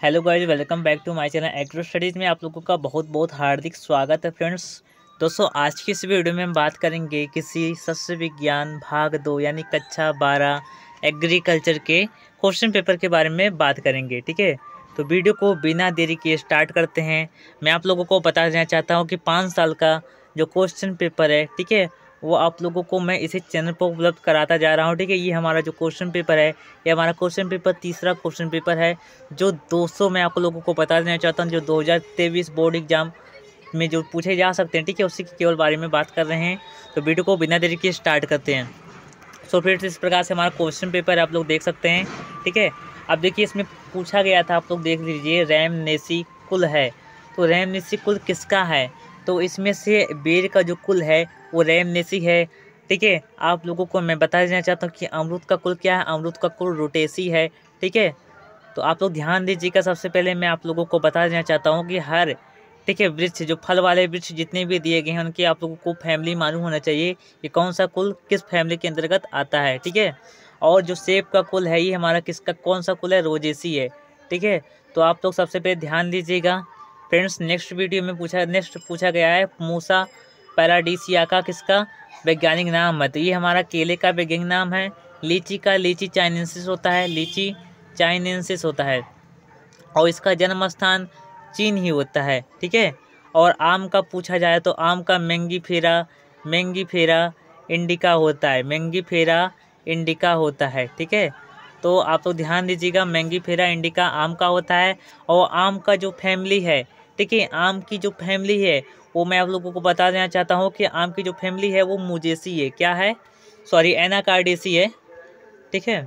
Hello guys welcome back to my channel agro studies में आप लोगों का बहुत बहुत हार्दिक स्वागत है फ्रेंड्स दोस्तों, आज की इस वीडियो में हम बात करेंगे किसी सस्य विज्ञान, भाग दो, यानी कक्षा बारह एग्रीकल्चर के क्वेश्चन पेपर के बारे में बात करेंगे, ठीक है? तो वीडियो को बिना देरी के स्टार्ट करते हैं। मैं आप लोगों को बता देना चाहता हूँ कि पाँच साल का जो क्वेश्चन पेपर है, ठीक है वो आप लोगों को मैं इसी चैनल पर उपलब्ध कराता जा रहा हूँ, ठीक है? ये हमारा जो क्वेश्चन पेपर है, ये हमारा क्वेश्चन पेपर तीसरा क्वेश्चन पेपर है, जो 200 मैं आप लोगों को बता देना चाहता हूँ, जो 2023 बोर्ड एग्ज़ाम में जो पूछे जा सकते हैं, ठीक है? उसी के केवल बारे में बात कर रहे हैं। तो वीडियो को बिना देरी के स्टार्ट करते हैं। सो फिर इस प्रकार से हमारा क्वेश्चन पेपर आप लोग देख सकते हैं, ठीक है? अब देखिए, इसमें पूछा गया था, आप लोग देख लीजिए, रैम नेसी कुल है। तो रैम नेसी कुल किसका है? तो इसमें से बेर का जो कुल है, वो नेसी है। ठीक है, आप लोगों को मैं बता देना चाहता हूँ कि अमरुद का कुल क्या है? अमरुद का कुल रोटेसी है। ठीक है तो आप लोग ध्यान दीजिएगा, सबसे पहले मैं आप लोगों को बता देना चाहता हूँ कि हर, ठीक है, वृक्ष, जो फल वाले वृक्ष जितने भी दिए गए हैं, उनके आप लोगों को फैमिली मालूम होना चाहिए कि कौन सा कुल किस फैमिली के अंतर्गत आता है। ठीक है, और जो सेब का कुल है, ये हमारा किसका, कौन सा कुल है? रोजेसी है। ठीक है तो आप लोग सबसे पहले ध्यान दीजिएगा फ्रेंड्स, नेक्स्ट वीडियो में पूछा, नेक्स्ट पूछा गया है, मूसा पैराडीसिया का किसका वैज्ञानिक नाम है तो ये हमारा केले का वैज्ञानिक नाम है, लीची का लीची चाइनेंसिस होता है, लीची चाइनेंसिस होता है, और इसका जन्म स्थान चीन ही होता है, ठीक है? और आम का पूछा जाए तो आम का मैंगी फेरा मैंगी फेरा इंडिका होता है मैंगी फेरा इंडिका होता है, ठीक है? तो आप लोग तो ध्यान दीजिएगा मैंगी फेरा इंडिका आम का होता है, और आम का जो फैमिली है ठीक है आम की जो फैमिली है, वो मैं आप लोगों को बता देना चाहता हूँ कि आम की जो फैमिली है, वो मुजेसी है। क्या है? सॉरी एनाकार्डेसी है। ठीक है?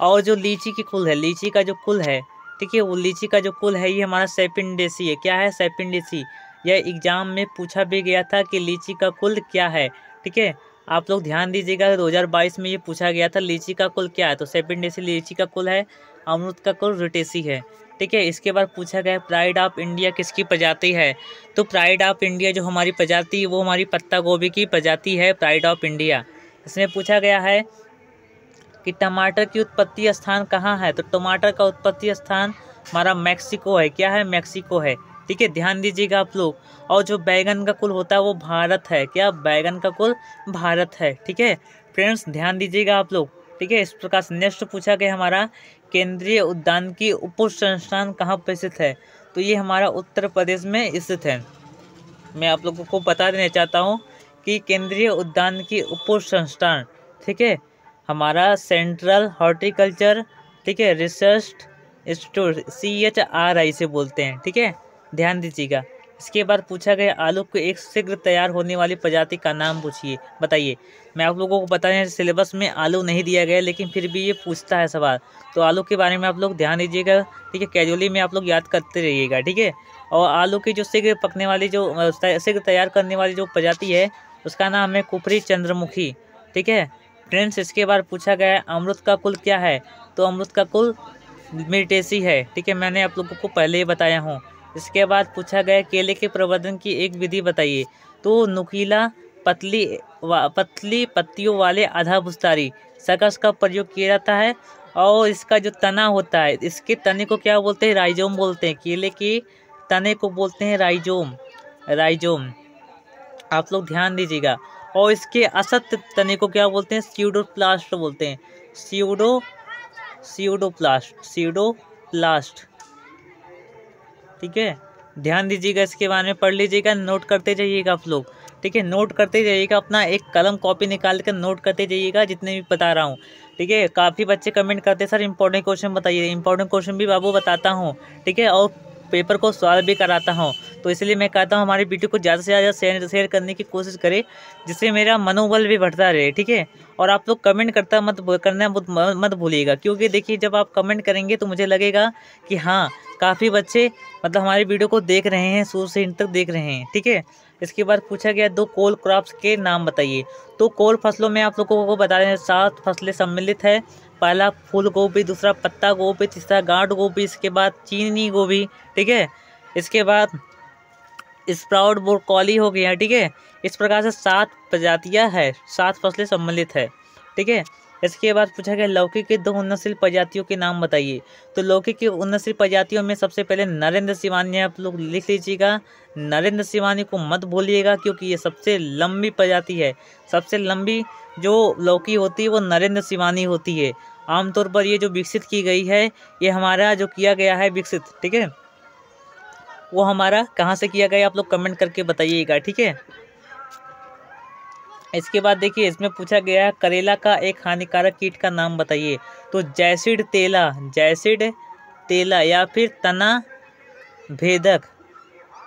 और जो लीची की कुल है, लीची का जो कुल है ठीक है वो लीची का जो कुल है, ये हमारा सेपिंडेसी है। क्या है सेपिंडेसी? यह एग्ज़ाम में पूछा भी गया था कि लीची का कुल क्या है। ठीक है? आप लोग ध्यान दीजिएगा, दो हज़ार बाईस में ये पूछा गया था, लीची का कुल क्या है? तो सेपिंडेसी लीची का कुल है अमरुद का कुल रिटेसी है। ठीक है, इसके बाद पूछा गया प्राइड ऑफ़ इंडिया किसकी प्रजाति है? तो प्राइड ऑफ़ इंडिया जो हमारी प्रजाति, वो हमारी पत्ता गोभी की प्रजाति है प्राइड ऑफ़ इंडिया इसमें पूछा गया है कि टमाटर की उत्पत्ति स्थान कहाँ है? तो टमाटर का उत्पत्ति स्थान हमारा मैक्सिको है। क्या है? मैक्सिको है। ठीक है, ध्यान दीजिएगा आप लोग। और जो बैगन का कुल होता है, वो भारत है। क्या? बैगन का कुल भारत है। ठीक है फ्रेंड्स ध्यान दीजिएगा आप लोग। ठीक है, इस प्रकार से नेक्स्ट पूछा गया हमारा केंद्रीय उद्यान की उप संस्थान कहाँ पर स्थित है? तो ये हमारा उत्तर प्रदेश में स्थित है। मैं आप लोगों को बता देना चाहता हूँ कि केंद्रीय उद्यान की उप संस्थान ठीक है? हमारा सेंट्रल हॉर्टिकल्चर, ठीक है? Research institute C H R I से बोलते हैं, ठीक है? ध्यान दीजिएगा। इसके बाद पूछा गया आलू को एक शीघ्र तैयार होने वाली प्रजाति का नाम पूछिए। बताइए। मैं आप लोगों को बता दें सिलेबस में आलू नहीं दिया गया, लेकिन फिर भी ये पूछता है सवाल। तो आलू के बारे में आप लोग ध्यान दीजिएगा। ठीक है कैजुअली में आप लोग याद करते रहिएगा, ठीक है? और आलू की जो शीघ्र पकने वाली जो शीघ्र तैयार करने वाली जो प्रजाति है, उसका नाम है कुपरी चंद्रमुखी। ठीक है? फ्रेंड्स, इसके बाद पूछा गया है अमृत का कुल क्या है? तो अमृत का कुल मिर्टेसी है। ठीक है, मैंने आप लोगों को पहले ही बताया हूँ। इसके बाद पूछा गया केले के प्रबंधन की एक विधि बताइए। तो नुकीला पतली पतली पत्तियों वाले आधा बुस्तारी सकस का प्रयोग किया जाता है और इसका जो तना होता है, इसके तने को क्या बोलते हैं? राइजोम बोलते हैं। केले के तने को बोलते हैं राइजोम। राइजोम। आप लोग ध्यान दीजिएगा। और इसके असत्य तने को क्या बोलते हैं? सीडोप्लास्ट बोलते हैं। सीडो सीडोप्लास्ट सीडोप्लास्ट ठीक है? ध्यान दीजिएगा इसके बारे में, पढ़ लीजिएगा नोट करते जाइएगा आप लोग। ठीक है? नोट करते जाइएगा, अपना एक कलम कॉपी निकाल कर नोट करते जाइएगा, जितने भी बता रहा हूँ। ठीक है? काफ़ी बच्चे कमेंट करते सर इंपॉर्टेंट क्वेश्चन बताइए। इंपॉर्टेंट क्वेश्चन भी बाबू बताता हूँ। ठीक है? और पेपर को सॉल्व भी कराता हूँ। तो इसलिए मैं कहता हूँ, हमारी वीडियो को ज़्यादा से ज़्यादा शेयर शेयर करने की कोशिश करें, जिससे मेरा मनोबल भी बढ़ता रहे, ठीक है? और आप लोग कमेंट करता मत, करना मत भूलिएगा, क्योंकि देखिए, जब आप कमेंट करेंगे तो मुझे लगेगा कि हाँ काफ़ी बच्चे मतलब हमारी वीडियो को देख रहे हैं, शुरू से इन तक देख रहे हैं, ठीक है? इसके बाद पूछा गया दो कोल क्रॉप्स के नाम बताइए। तो कोल फ़सलों में आप लोगों को बता रहे हैं, सात फ़सलें सम्मिलित है पहला फूल गोभी, दूसरा पत्ता गोभी, तीसरा गांठ गोभी, इसके बाद चीनी गोभी, ठीक है? इसके बाद स्प्राउट ब्रोकॉली हो गया, ठीक है? इस प्रकार से सात प्रजातियाँ है, सात फ़सलें सम्मिलित है, ठीक है? इसके बाद पूछा गया लौकी के दो उन्नतशील प्रजातियों के नाम बताइए। तो लौकी की उन्नतशील प्रजातियों में सबसे पहले नरेंद्र शिवानी, आप लोग लिख लीजिएगा। नरेंद्र शिवानी को मत भूलिएगा, क्योंकि ये सबसे लंबी प्रजाति है। सबसे लंबी जो लौकी होती है, वो नरेंद्र शिवानी होती है। आमतौर पर ये जो विकसित की गई है, ये हमारा जो किया गया है विकसित, ठीक है? वो हमारा कहाँ से किया गया, आप लोग कमेंट करके बताइएगा, ठीक है? इसके बाद देखिए, इसमें पूछा गया है, करेला का एक हानिकारक कीट का नाम बताइए। तो जैसिड तेला जैसिड तेला या फिर तना भेदक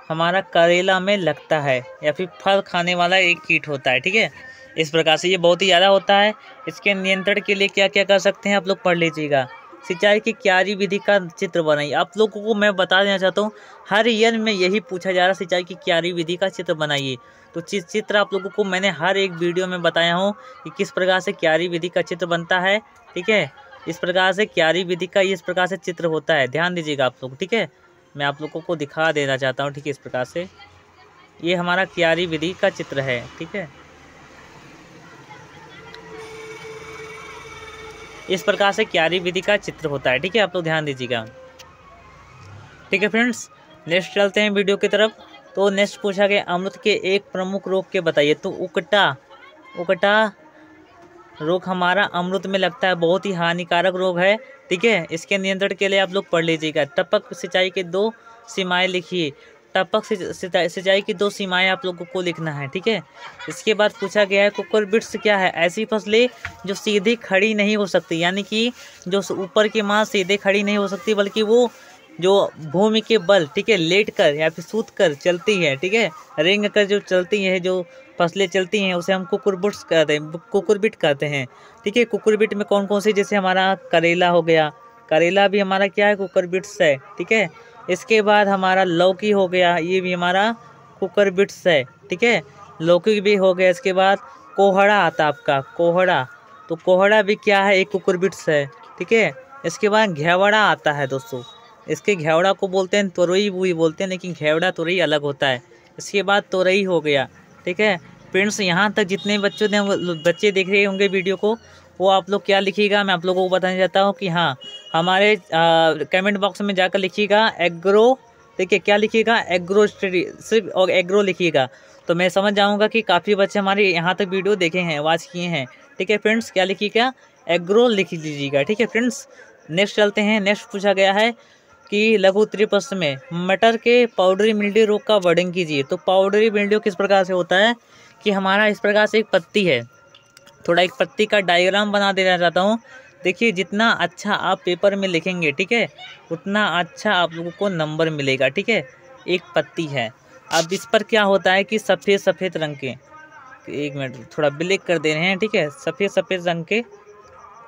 हमारा करेला में लगता है या फिर फल खाने वाला एक कीट होता है, ठीक है? इस प्रकार से ये बहुत ही ज़्यादा होता है। इसके नियंत्रण के लिए क्या क्या कर सकते हैं आप लोग पढ़ लीजिएगा। सिंचाई की क्यारी विधि का चित्र बनाइए। आप लोगों को मैं बता देना चाहता हूँ, हर ईयर में यही पूछा जा रहा है, सिंचाई की क्यारी विधि का चित्र बनाइए। तो चित्र आप लोगों को मैंने हर एक वीडियो में बताया हूँ कि किस प्रकार से क्यारी विधि का चित्र बनता है, ठीक है? इस प्रकार से क्यारी विधि का इस प्रकार से चित्र होता है। ध्यान दीजिएगा आप लोग, ठीक है? मैं आप लोगों को दिखा देना चाहता हूँ, ठीक है, इस प्रकार से। ये हमारा क्यारी विधि का चित्र है, ठीक है। इस प्रकार से क्यारी विधि का चित्र होता है, ठीक है, आप लोग ध्यान दीजिएगा। ठीक है, फ्रेंड्स, नेक्स्ट चलते हैं वीडियो की तरफ़। तो नेक्स्ट पूछा गया अमृत के एक प्रमुख रोग के बताइए। तो उकटा उकटा रोग हमारा अमृत में लगता है, बहुत ही हानिकारक रोग है। ठीक है? इसके नियंत्रण के लिए आप लोग पढ़ लीजिएगा। टपक सिंचाई के दो सीमाएँ लिखिए। टपक सिंचाई की दो सीमाएँ आप लोगों को लिखना है, ठीक है? इसके बाद पूछा गया है कुकर बिट्स क्या है? ऐसी फ़सलें जो सीधी खड़ी नहीं हो सकती, यानी कि जो ऊपर की माँ सीधे खड़ी नहीं हो सकती, बल्कि वो जो भूमि के बल, ठीक है लेट कर या फिर सूत कर चलती है, ठीक है? रेंग कर जो चलती है, जो फ़सलें चलती हैं, उसे हम कुकुरबिट्स कहते हैं कुकुरबिट कहते हैं। ठीक है, कुकुरबिट में कौन कौन सी, जैसे हमारा करेला हो गया, करेला भी हमारा क्या है, कुकरबिट्स है, ठीक है? इसके बाद हमारा लौकी हो गया, ये भी हमारा कुकरबिट्स है, ठीक है? लौकी भी हो गया, इसके बाद कोहड़ा आता आपका, कोहड़ा। तो कोहड़ा भी क्या है, एक कुकर बिट्स है, ठीक है? इसके बाद घेवड़ा आता है दोस्तों, इसके घेवड़ा को बोलते हैं तुरई भी बोलते हैं, लेकिन घेवड़ा तुरई अलग होता है। इसके बाद तुरई हो गया ठीक है? फ्रेंड्स यहाँ तक जितने बच्चों ने बच्चे देख रहे होंगे वीडियो को, वो आप लोग क्या लिखिएगा? मैं आप लोगों को बताना चाहता हूँ कि हाँ हमारे कमेंट बॉक्स में जाकर लिखिएगा एग्रो ठीक है, क्या लिखिएगा? एग्रो स्टडी सिर्फ़ और एग्रो लिखिएगा। तो मैं समझ जाऊँगा कि काफ़ी बच्चे हमारे यहाँ तक वीडियो देखे हैं वॉच किए हैं। ठीक है फ्रेंड्स क्या लिखिएगा? एग्रो लिख लीजिएगा, ठीक है फ्रेंड्स नेक्स्ट चलते हैं नेक्स्ट पूछा गया है कि लघु उत्तरी प्रश्न में, मटर के पाउडरी मिल्ड्यू रोग का वर्डिंग कीजिए। तो पाउडरी मिल्ड्यू किस प्रकार से होता है? कि हमारा इस प्रकार से एक पत्ती है। थोड़ा एक पत्ती का डायग्राम बना देना चाहता हूँ। देखिए, जितना अच्छा आप पेपर में लिखेंगे, ठीक है? उतना अच्छा आप लोगों को नंबर मिलेगा, ठीक है? एक पत्ती है। अब इस पर क्या होता है कि सफ़ेद सफ़ेद रंग के, एक मिनट, थोड़ा ब्लैक कर दे रहे हैं, ठीक है? सफ़ेद सफ़ेद रंग के,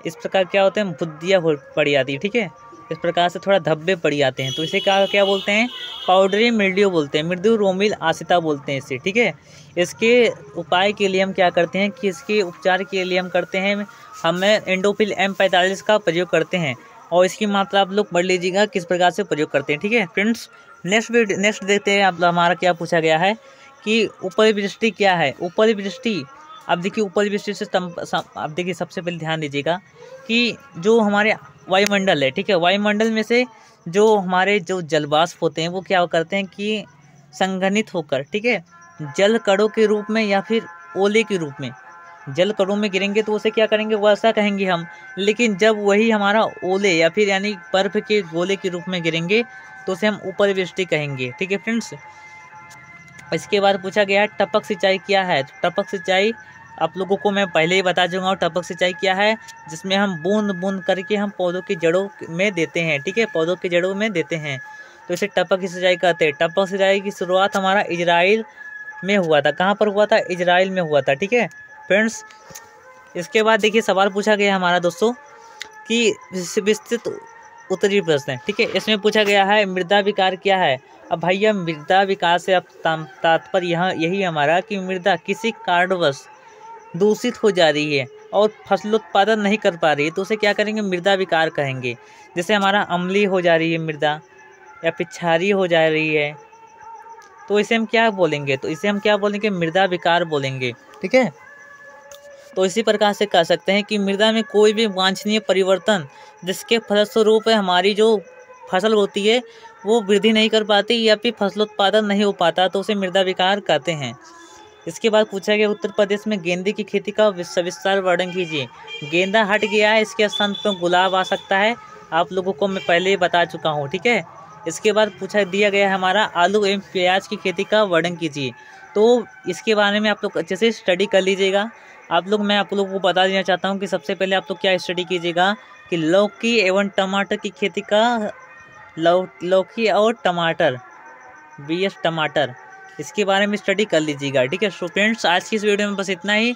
इस प्रकार क्या होते हैं? बुद्धियाँ पड़ी आती है, ठीक है? इस प्रकार से थोड़ा धब्बे पड़ जाते हैं। तो इसे क्या क्या बोलते हैं? पाउडरी मिल्ड्यू बोलते हैं। मृदु रोमिल आसिता बोलते हैं इसे, ठीक है? इसके उपाय के लिए हम क्या करते हैं कि इसके उपचार के लिए हम करते हैं, हमें एंडोफिल एम पैंतालीस का प्रयोग करते हैं और इसकी मात्रा आप लोग पढ़ लीजिएगा, किस प्रकार से प्रयोग करते हैं, ठीक है? फ्रेंड्स, नेक्स्ट नेक्स्ट देखते हैं आप हमारा क्या पूछा गया है कि ऊपरी दृष्टि क्या है? ऊपरी दृष्टि अब देखिए ऊपरी दृष्टि से, अब देखिए, सबसे पहले ध्यान दीजिएगा कि जो हमारे वायुमंडल है, ठीक है? वायुमंडल में से जो हमारे जो जलवाष्प होते हैं, वो क्या करते हैं कि संघनित होकर, ठीक है? जल कड़ों के रूप में या फिर ओले के रूप में, जल कड़ों में गिरेंगे तो उसे क्या करेंगे? वैसा कहेंगे हम। लेकिन जब वही हमारा ओले या फिर यानी बर्फ़ के गोले के रूप में गिरेंगे तो उसे हम ऊपर वृष्टि कहेंगे, ठीक है फ्रेंड्स? इसके बाद पूछा गया है, टपक सिंचाई क्या है? टपक सिंचाई आप लोगों को मैं पहले ही बता दूँगा टपक सिंचाई क्या है, जिसमें हम बूंद बूंद करके हम पौधों की जड़ों में देते हैं, ठीक है? पौधों की जड़ों में देते हैं। तो इसे टपक की सिंचाई कहते हैं। टपक सिंचाई की शुरुआत हमारा इजराइल में हुआ था। कहाँ पर हुआ था? इजराइल में हुआ था, ठीक है? फ्रेंड्स, इसके बाद देखिए सवाल पूछा गया हमारा दोस्तों कि विस्तृत उत्तरी प्रश्न ठीक है? इसमें पूछा गया है, मृदा विकार क्या है? अब भैया, मृदा विकार से अब तात्पर्य यहाँ, यही हमारा कि मृदा किसी कारणवश दूषित हो जा रही है और फ़सल उत्पादन नहीं कर पा रही है तो उसे क्या करेंगे? मृदा विकार कहेंगे। जैसे हमारा अम्ली हो जा रही है मृदा, या पिछारी हो जा रही है तो इसे हम क्या बोलेंगे? तो इसे हम क्या बोलेंगे? मृदा विकार बोलेंगे, ठीक है? तो इसी प्रकार से कह सकते हैं कि मृदा में कोई भी वांछनीय परिवर्तन जिसके फलस्वरूप हमारी जो फ़सल होती है, वो वृद्धि नहीं कर पाती या फिर फ़सल उत्पादन नहीं हो पाता तो उसे मृदा विकार कहते हैं। इसके बाद पूछा गया उत्तर प्रदेश में गेंदे की खेती का सविस्तार वर्णन कीजिए। गेंदा हट गया है, इसके स्थान पर गुलाब आ सकता है। आप लोगों को मैं पहले ही बता चुका हूँ, ठीक है? इसके बाद पूछा दिया गया हमारा आलू एवं प्याज की खेती का वर्णन कीजिए। तो इसके बारे में आप लोग अच्छे से स्टडी कर लीजिएगा। आप लोग, मैं आप लोगों को बता देना चाहता हूँ कि सबसे पहले आप लोग क्या स्टडी कीजिएगा कि लौकी एवं टमाटर की खेती का लौ लौकी और टमाटर बी एस टमाटर। इसके बारे में स्टडी कर लीजिएगा, ठीक है? सो फ्रेंड्स आज की इस वीडियो में बस इतना ही।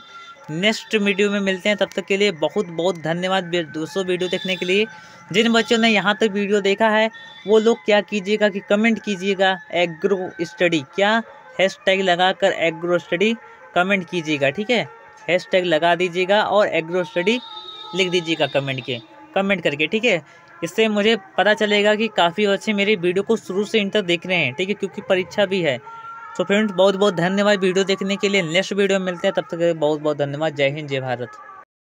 नेक्स्ट वीडियो में मिलते हैं, तब तक के लिए बहुत बहुत धन्यवाद दोस्तों वीडियो देखने के लिए। जिन बच्चों ने यहाँ तक वीडियो देखा है, वो लोग क्या कीजिएगा कि कमेंट कीजिएगा एग्रो स्टडी क्या हैश टैग लगा कर एग्रो स्टडी कमेंट कीजिएगा, ठीक है? हैश टैग लगा दीजिएगा और एग्रो स्टडी लिख दीजिएगा कमेंट के कमेंट करके, ठीक है? इससे मुझे पता चलेगा कि काफ़ी अच्छे मेरी वीडियो को शुरू से इन तक देख रहे हैं, ठीक है? क्योंकि परीक्षा भी है। तो फ्रेंड्स बहुत बहुत धन्यवाद वीडियो देखने के लिए। नेक्स्ट वीडियो मिलते हैं। तब तक बहुत बहुत धन्यवाद। जय हिंद, जय भारत।